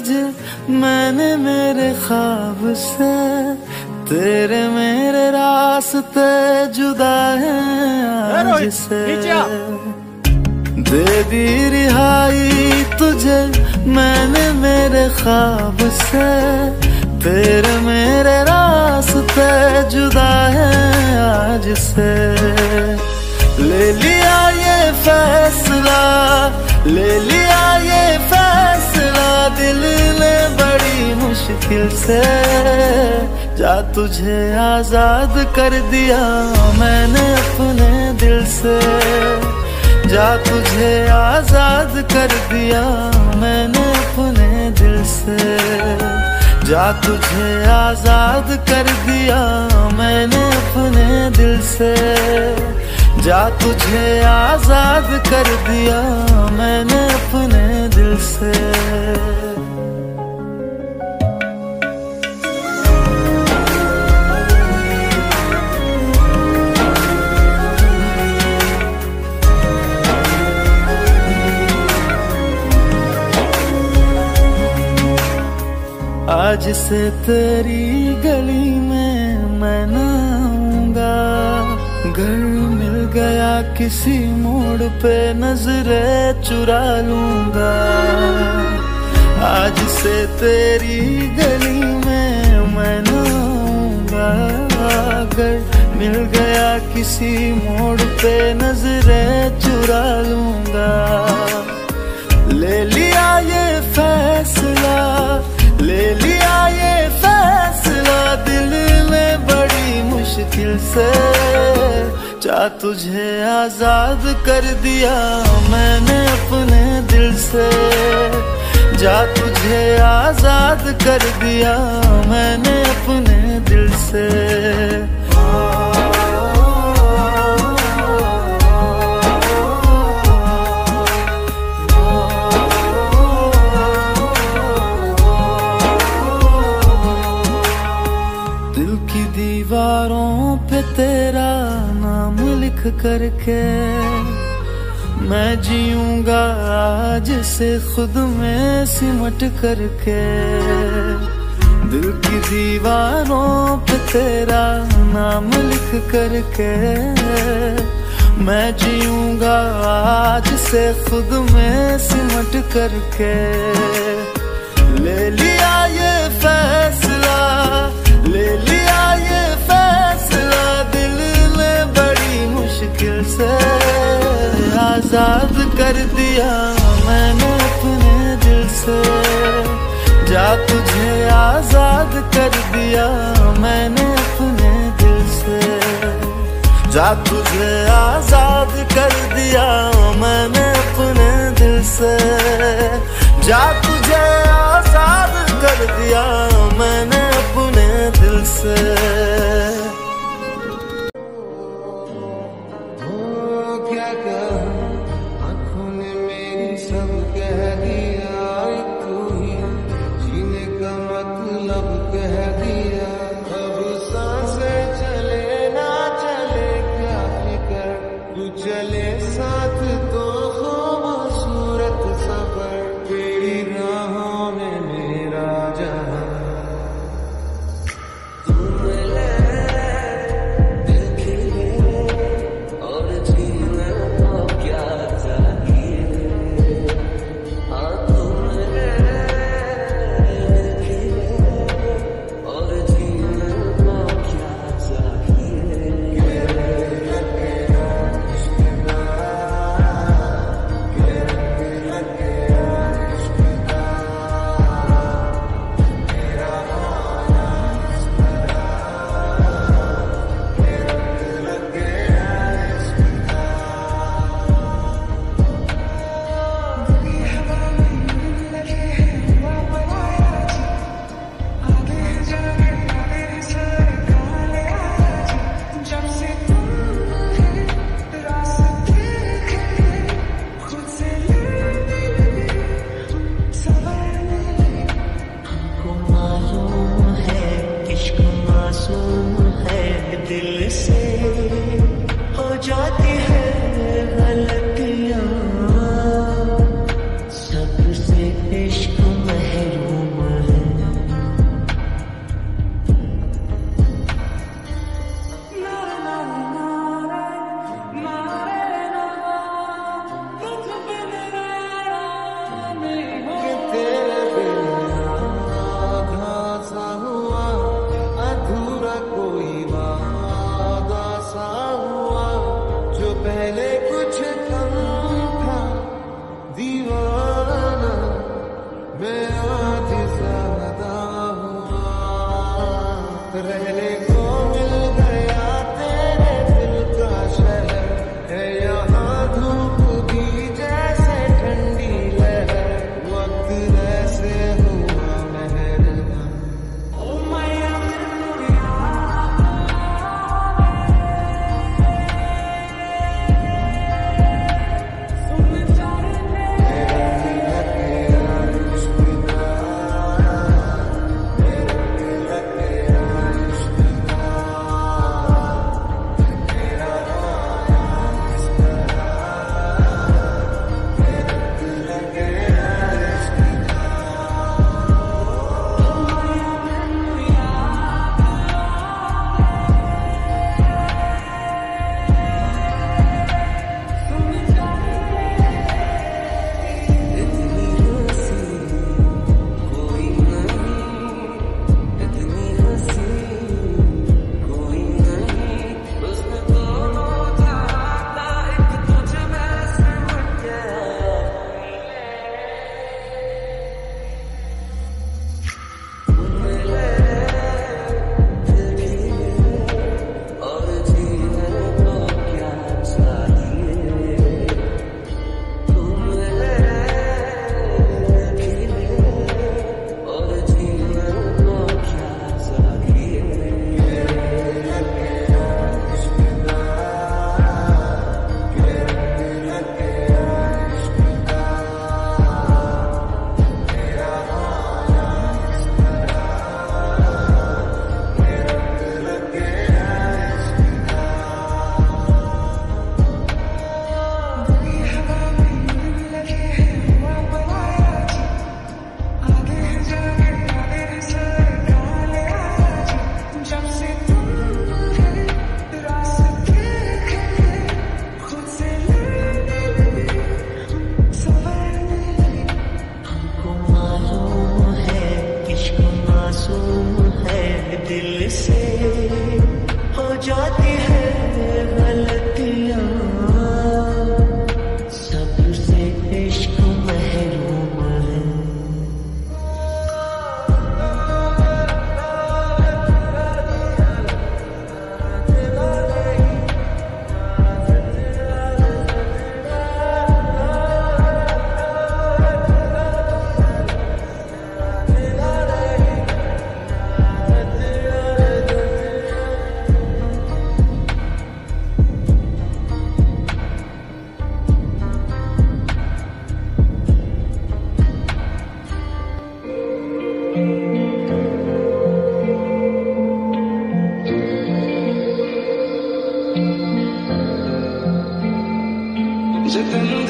तुझे मैंने मेरे ख्वाब से तेरे मेरे रास्ते जुदा है आज से। दे दी रिहाई तुझे मैंने मेरे ख्वाब से तेरे मेरे रास्ते जुदा है आज से। ले लिया ये फैसला ले लिया मुश्किल से जा तुझे आज़ाद कर दिया मैंने अपने दिल से। जा तुझे आज़ाद कर दिया मैंने अपने दिल से। जा तुझे आज़ाद कर दिया मैंने अपने दिल से। जा तुझे आज़ाद कर दिया मैंने अपने दिल से। आज से तेरी गली में मैं नाऊँगा घर मिल गया, किसी मोड़ पे नजरे चुरा लूँगा। आज से तेरी गली में मैं नूँगा घर मिल गया, किसी मोड़ पे नजरे चुरा लूँगा। ले लिया ये फैसला ले लिया ये फैसला दिल में बड़ी मुश्किल से। जा तुझे आज़ाद कर दिया मैंने अपने दिल से। जा तुझे आज़ाद कर दिया मैंने अपने दिल से। करके मैं जीऊँगा आज से खुद में सिमट करके। दिल की दीवारों पे तेरा नाम लिख करके मैं जीऊँगा आज से खुद में सिमट करके। ले लिया ये फैसला, ले लिया ये से आज़ाद कर दिया मैंने अपने दिल से। जा तुझे आज़ाद कर दिया मैंने अपने दिल से। जा तुझे आज़ाद कर दिया मैंने अपने दिल से। जा तुझे आज़ाद कर दिया मैंने चले Sipping